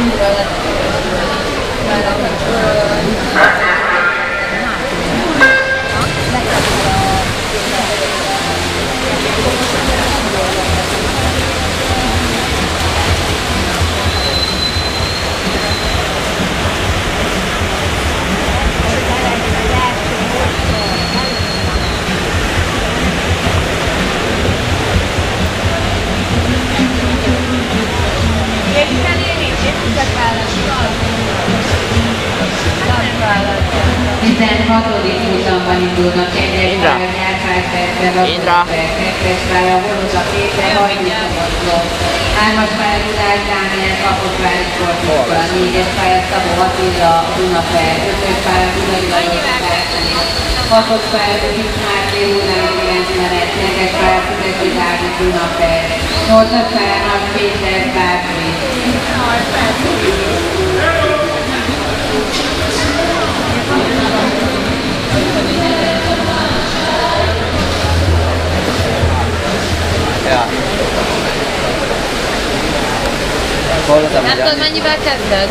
миллиона hatodik futamban indulnak egyes pálya, Péter, hajtószomoszló. Hármas pálya Rudás Dániel, Kapotvári Sportiskola, négyes pálya Szabó Attila, Dunafel, ötös pálya Budai hatos pálya Rudis Márté, Hullám 91, hetes pálya Fideszki Dávid, Dunafel, nyolcas pálya Nagy Péter, Bárcsi. Nem tudod, mennyivel kezded?